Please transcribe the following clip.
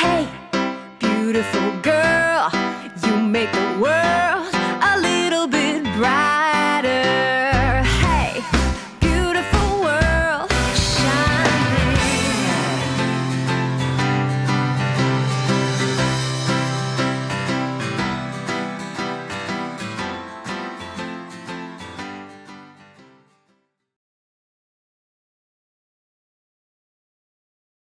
Hey, beautiful girl.